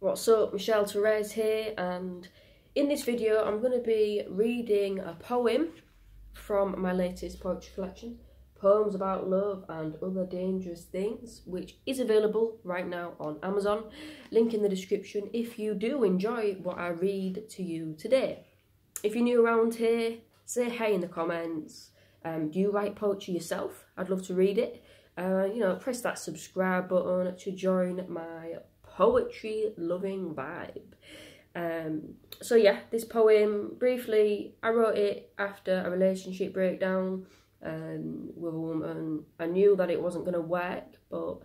What's up, Michelle Torez here, and in this video I'm going to be reading a poem from my latest poetry collection, Poems About Love and Other Dangerous Things, which is available right now on Amazon. Link in the description if you do enjoy what I read to you today. If you're new around here, say hey in the comments. Um, do you write poetry yourself? I'd love to read it. Uh, you know, press that subscribe button to join my poetry loving vibe. Um, so yeah, this poem, briefly, I wrote it after a relationship breakdown um, with a woman. I knew that it wasn't going to work, but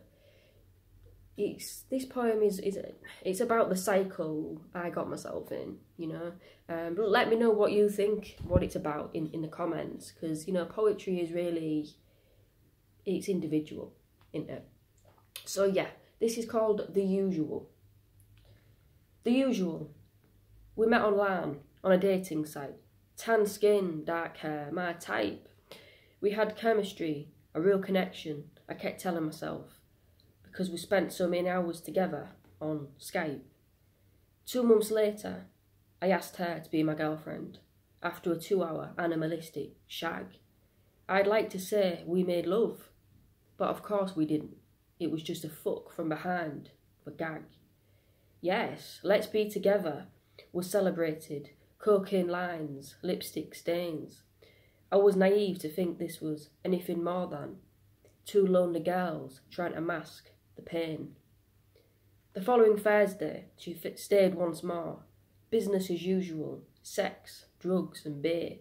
it's this poem is is it's about the cycle I got myself in, you know. Um, but let me know what you think, what it's about in in the comments, because you know poetry is really it's individual, isn't it? So yeah, this is called The Usual. The Usual. We met online on a dating site. Tan skin, dark hair, my type. We had chemistry, a real connection, I kept telling myself, because we spent so many hours together on Skype. Two months later, I asked her to be my girlfriend after a two hour animalistic shag. I'd like to say we made love, but of course we didn't. It was just a fuck from behind, a gag. Yes, let's be together was celebrated, cocaine lines, lipstick stains. I was naive to think this was anything more than two lonely girls trying to mask the pain. The following Thursday, she stayed once more, business as usual, sex, drugs and beer.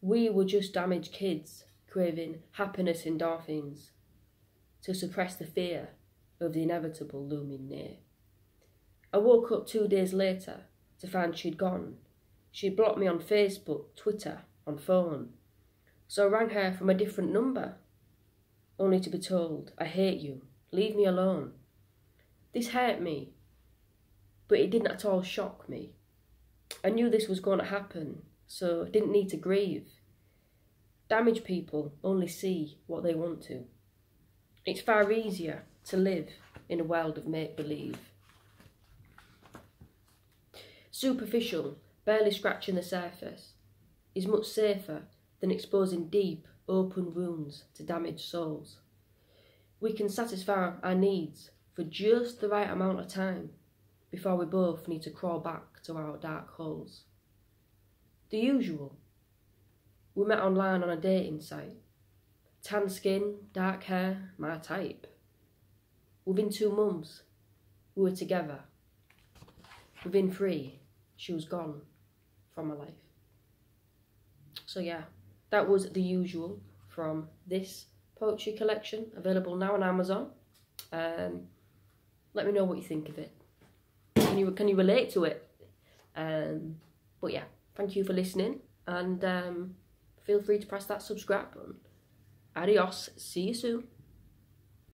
We were just damaged kids, craving happiness endorphins, to suppress the fear of the inevitable looming near. I woke up two days later to find she'd gone. She'd blocked me on Facebook, Twitter, on phone. So I rang her from a different number, only to be told, I hate you, leave me alone. This hurt me, but it didn't at all shock me. I knew this was going to happen, so I didn't need to grieve. Damaged people only see what they want to. It's far easier to live in a world of make believe. Superficial, barely scratching the surface, is much safer than exposing deep, open wounds to damaged souls. We can satisfy our needs for just the right amount of time before we both need to crawl back to our dark holes. The usual. We met online on a dating site Tan skin, dark hair, my type. Within two months, we were together. Within three, she was gone from my life. So yeah, that was the usual from this poetry collection, available now on Amazon. Um, let me know what you think of it. Can you can you relate to it? Um, but yeah, thank you for listening, and um, feel free to press that subscribe button. Adios. See you soon.